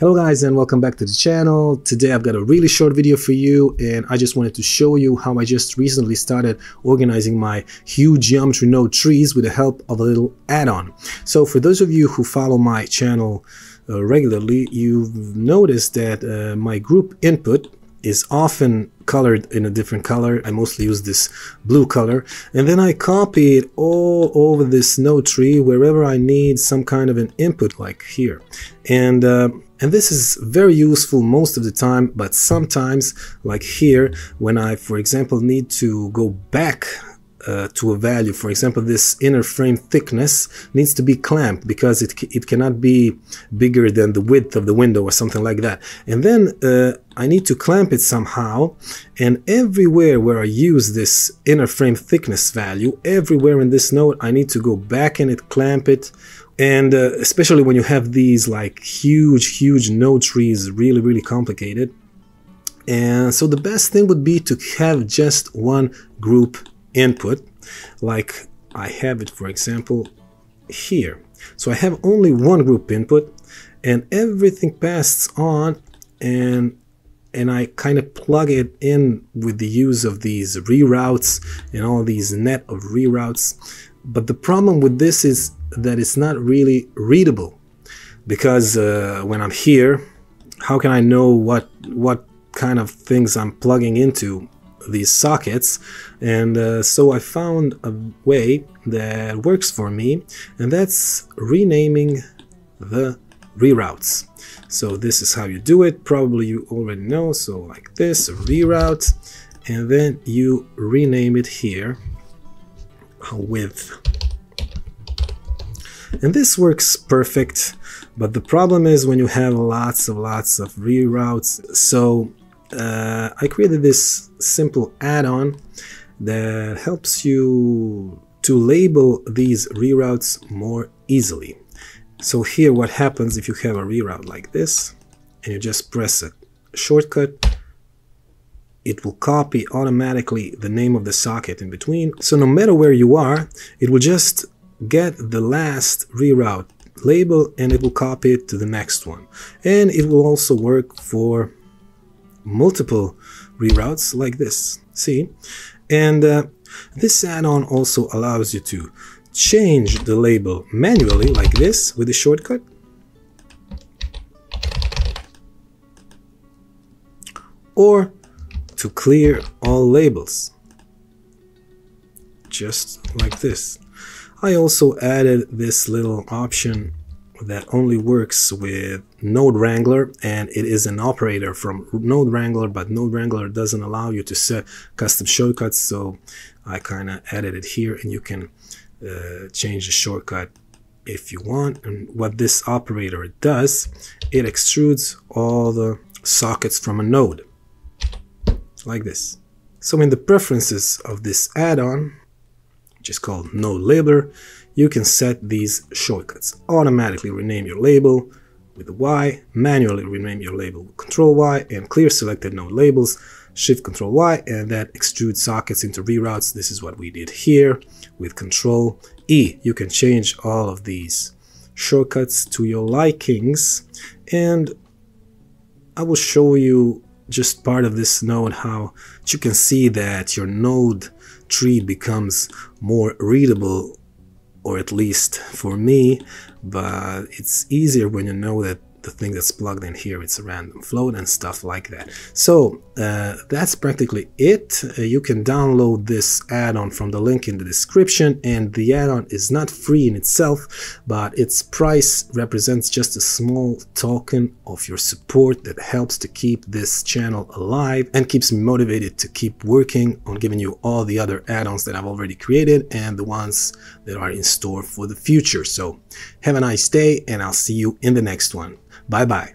Hello guys and welcome back to the channel. Today I've got a really short video for you and I just wanted to show you how I just recently started organizing my huge geometry node trees with the help of a little add-on. So for those of you who follow my channel uh, regularly, you've noticed that uh, my group input is often colored in a different color. I mostly use this blue color. And then I copy it all over this node tree wherever I need some kind of an input like here. And uh, and this is very useful most of the time, but sometimes, like here, when I, for example, need to go back uh, to a value. For example, this inner frame thickness needs to be clamped because it, it cannot be bigger than the width of the window or something like that. And then uh, I need to clamp it somehow. And everywhere where I use this inner frame thickness value, everywhere in this node, I need to go back in it, clamp it, and uh, especially when you have these like huge huge node trees really really complicated and so the best thing would be to have just one group input like I have it for example here. So I have only one group input and everything passes on and and I kind of plug it in with the use of these reroutes and all these net of reroutes. But the problem with this is that it's not really readable because uh, when I'm here how can I know what what kind of things I'm plugging into these sockets and uh, so I found a way that works for me and that's renaming the reroutes. So this is how you do it. Probably you already know so like this reroute and then you rename it here with. And this works perfect but the problem is when you have lots of lots of reroutes so uh, I created this simple add-on that helps you to label these reroutes more easily so here what happens if you have a reroute like this and you just press a shortcut it will copy automatically the name of the socket in between so no matter where you are it will just get the last reroute label and it will copy it to the next one. And it will also work for multiple reroutes like this. See? And uh, this add-on also allows you to change the label manually like this with a shortcut. Or to clear all labels. Just like this. I also added this little option that only works with Node Wrangler and it is an operator from Node Wrangler but Node Wrangler doesn't allow you to set custom shortcuts so I kind of added it here and you can uh, change the shortcut if you want. And what this operator does it extrudes all the sockets from a node like this. So in the preferences of this add-on which is called node labeler, you can set these shortcuts. Automatically rename your label with Y, manually rename your label with Control Y, and clear selected node labels, Shift Control Y, and that extrude sockets into reroutes. This is what we did here with Control E. You can change all of these shortcuts to your likings, and I will show you just part of this node how you can see that your node tree becomes more readable or at least for me but it's easier when you know that the thing that's plugged in here it's a random float and stuff like that. So uh, that's practically it. Uh, you can download this add-on from the link in the description and the add-on is not free in itself but its price represents just a small token of your support that helps to keep this channel alive and keeps me motivated to keep working on giving you all the other add-ons that I've already created and the ones that are in store for the future. So have a nice day and I'll see you in the next one Bye bye.